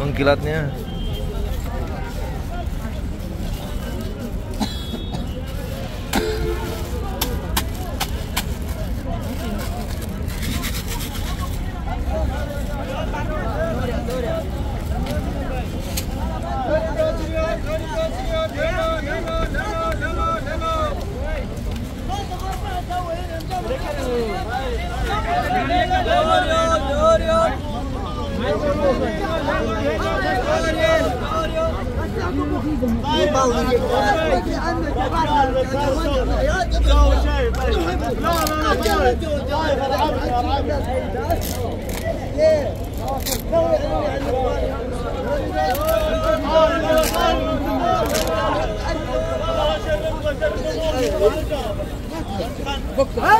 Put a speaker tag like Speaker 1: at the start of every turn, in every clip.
Speaker 1: Mengkilatnya. Fuck that.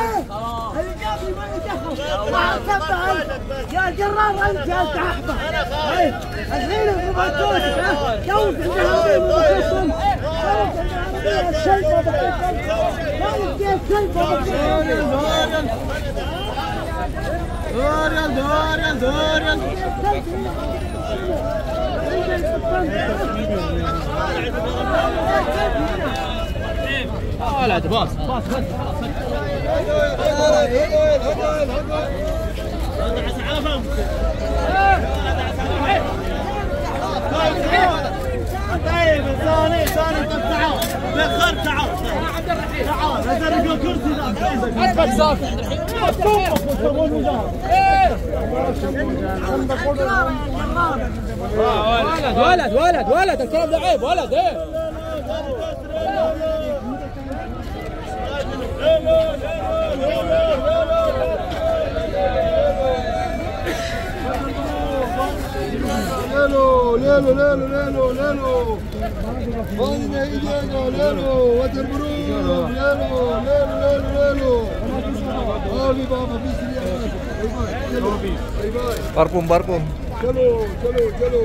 Speaker 2: يا جرار انت يا تحبه الحين الروبوتات جوز العربيه الشلبه
Speaker 3: دوريال دوريال دوريال لا باص باص بس طيب ثاني ثاني طب تعال بخر تعال. تعال هذا رجل كرسي ذا حسبك ساكت ولد ولد ولد ولد الكلام ده عيب ولد
Speaker 4: إيه léalo, léalo, ahí llega,
Speaker 1: va léalo,
Speaker 4: viste, ahí va. Barpum, barpum. Chalo, chalo,
Speaker 1: chalo.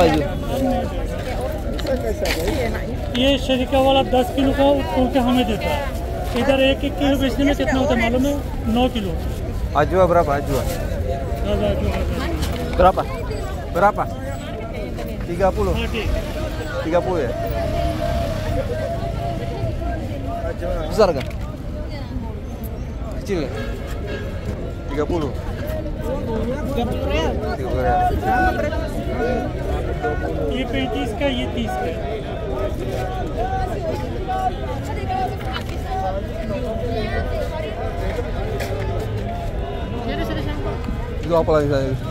Speaker 1: Itu?
Speaker 5: ये शरीका वाला दस किलो का तोल के हमें देता है इधर एक एक किलो बेचने में कितना होता है मालूम है नौ किलो
Speaker 1: ajwa?
Speaker 5: दादा जो है।
Speaker 1: Berapa? Berapa? 30.
Speaker 5: हाँ ठीक
Speaker 1: 30 ya? Besar kan? Kecil ya? 30. 30 real.
Speaker 5: ये तो पैंतीस का ये तीस का
Speaker 1: जो पड़ा जाएगा